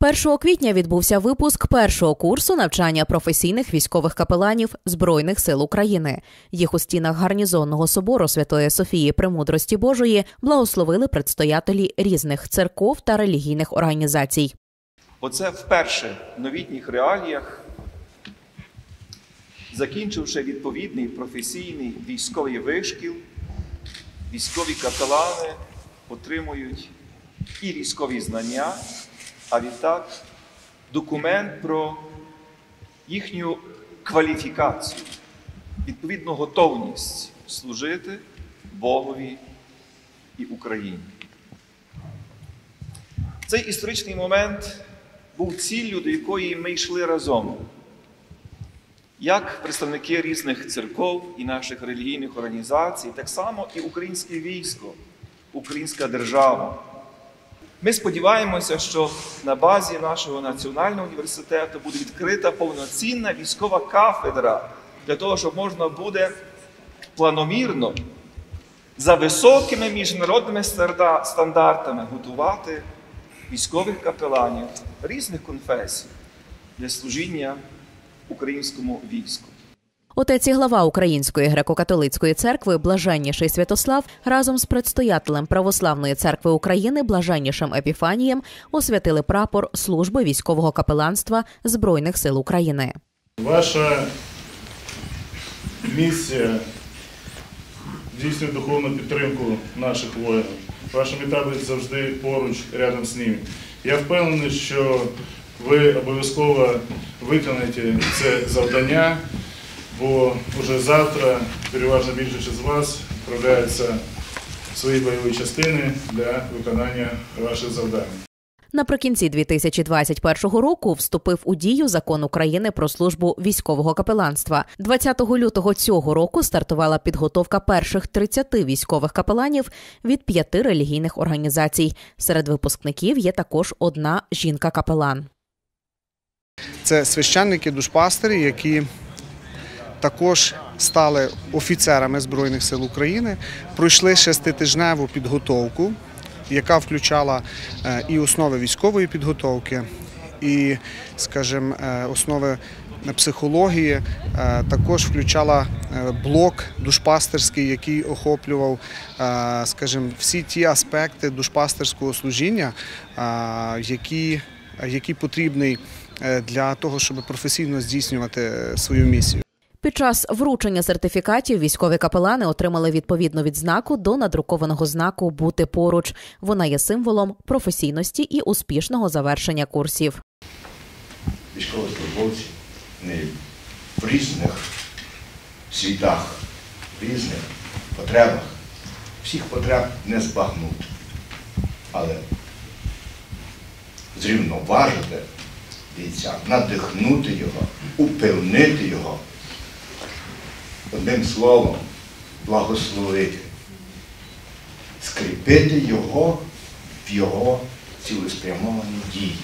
1 квітня відбувся випуск першого курсу навчання професійних військових капеланів Збройних сил України. Їх у стінах гарнізонного собору Святої Софії Премудрості Божої благословили предстоятелі різних церков та релігійних організацій. Оце вперше в новітніх реаліях, закінчивши відповідний професійний військовий вишкіл, військові капелани отримують і військові знання, а відтак документ про їхню кваліфікацію, відповідну готовність служити Богові і Україні. Цей історичний момент був ціллю, до якої ми йшли разом, як представники різних церков і наших релігійних організацій, так само і українське військо, українська держава. Ми сподіваємося, що на базі нашого національного університету буде відкрита повноцінна військова кафедра для того, щоб можна буде планомірно за високими міжнародними стандартами готувати військових капеланів різних конфесій для служіння українському війську. Отець і глава Української греко-католицької церкви Блаженніший Святослав разом з предстоятелем Православної церкви України Блаженнішим Епіфанієм освятили прапор служби військового капеланства Збройних сил України. Ваша місія здійснює духовну підтримку наших воїнів. Ваша мета завжди поруч рядом з ними. Я впевнений, що ви обов'язково виконаєте це завдання, бо вже завтра переважна більшість з вас відправляється в свої бойові частини для виконання ваших завдань. Наприкінці 2021 року вступив у дію закон України про службу військового капеланства. 20 лютого цього року стартувала підготовка перших 30 військових капеланів від п'яти релігійних організацій. Серед випускників є також одна жінка-капелан. Це священники, душпастери, які також стали офіцерами Збройних сил України, пройшли шеститижневу підготовку яка включала і основи військової підготовки, і, скажімо, основи психології, також включала блок душпастерський, який охоплював, скажімо, всі ті аспекти душпастерського служіння, які, які потрібні для того, щоб професійно здійснювати свою місію. Під час вручення сертифікатів військові капелани отримали відповідну відзнаку до надрукованого знаку Бути поруч. Вона є символом професійності і успішного завершення курсів. Військовослужбовці в різних світах, в різних потребах. Всіх потреб не збагнути, але зрівноважити бійця, надихнути його, упевнити його одним словом, благословити, скріпити його в його цілеспрямованій дії.